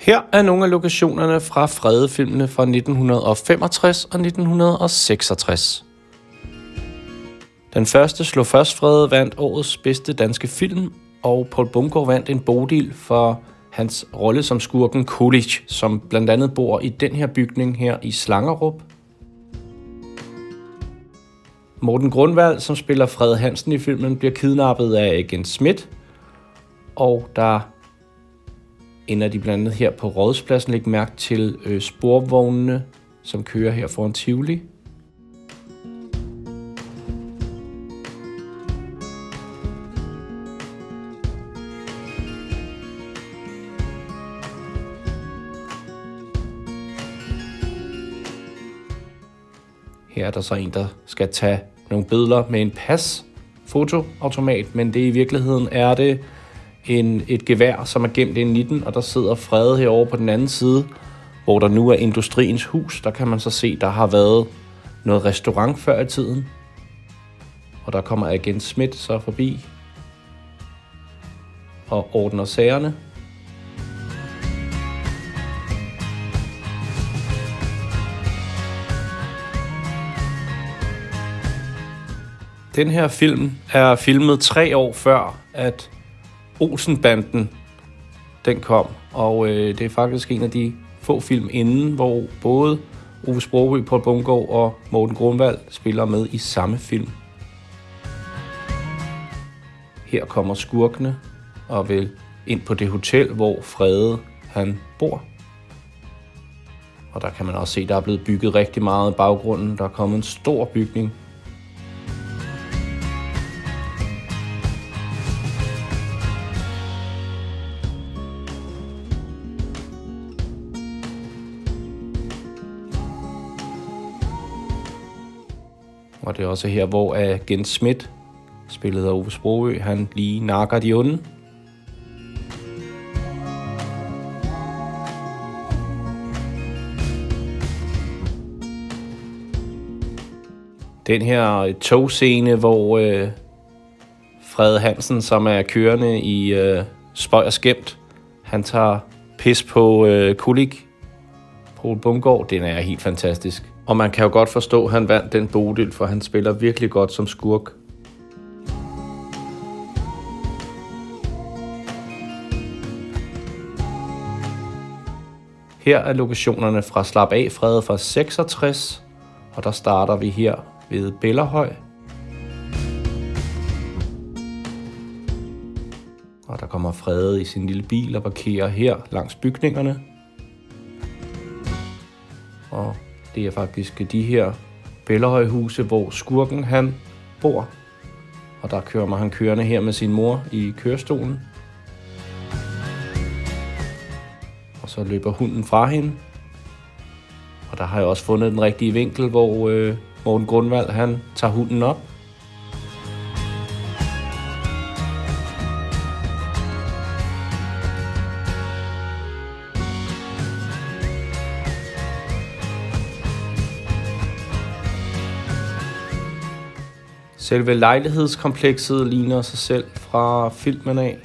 Her er nogle af lokationerne fra fredefilmene fra 1965 og 1966. Den første slog først Frede vandt årets bedste danske film, og Paul Bungård vandt en bodil for hans rolle som skurken Coolidge, som blandt andet bor i den her bygning her i Slangerup. Morten Grundvald, som spiller Fred Hansen i filmen, bliver kidnappet af Agent Schmidt, og der ender de blandt andet her på Rådspladsen. Læg mærke til øh, sporvognene, som kører her foran Tivoli. Her er der så en, der skal tage nogle billeder med en pas fotoautomat, men det i virkeligheden er det en, et gevær, som er gemt ind i den, og der sidder Frede herovre på den anden side, hvor der nu er Industriens Hus. Der kan man så se, der har været noget restaurant før i tiden. Og der kommer agent Schmidt så forbi og ordner sagerne. Den her film er filmet tre år før, at Olsenbanden den kom. Og øh, det er faktisk en af de få film inden, hvor både Ove Sprogø, Paul Bungård og Morten Grundvald spiller med i samme film. Her kommer skurkene og vil ind på det hotel, hvor Frede han bor. Og der kan man også se, der er blevet bygget rigtig meget i baggrunden. Der er kommet en stor bygning Og det er også her, hvor Jens Schmidt, spillet af Ove Sprogø, han lige nakker de onde. Den her øh, togscene, hvor øh, Fred Hansen, som er kørende i øh, spøj og skæmt, han tager pis på øh, Kulik, Paul Bungård, den er helt fantastisk. Og man kan jo godt forstå, at han vandt den bodil, for han spiller virkelig godt som skurk. Her er lokationerne fra Slap af Frede fra 66, og der starter vi her ved Bellerhøj. Og der kommer Frede i sin lille bil og parkerer her langs bygningerne. Og det er faktisk de her Bellerhøjhuse, hvor skurken han bor. Og der kører man han kørende her med sin mor i kørestolen. Og så løber hunden fra hende. Og der har jeg også fundet den rigtige vinkel, hvor øh, Morten Grundvald han tager hunden op. Selve lejlighedskomplekset ligner sig selv fra filmen af.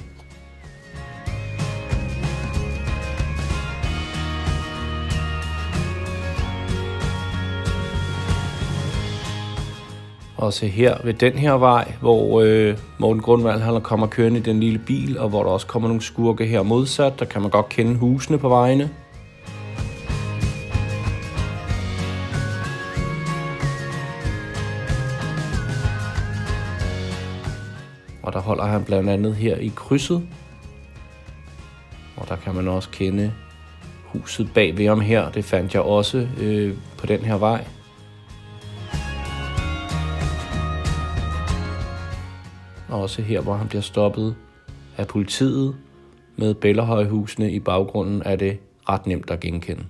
Også her ved den her vej, hvor øh, Morten Grundvald han kommer kørende i den lille bil, og hvor der også kommer nogle skurke her modsat. Der kan man godt kende husene på vejene. Og der holder han blandt andet her i krydset. Og der kan man også kende huset bag ved ham her. Det fandt jeg også øh, på den her vej. Og også her, hvor han bliver stoppet af politiet med Bellerhøjhusene i baggrunden, er det ret nemt at genkende.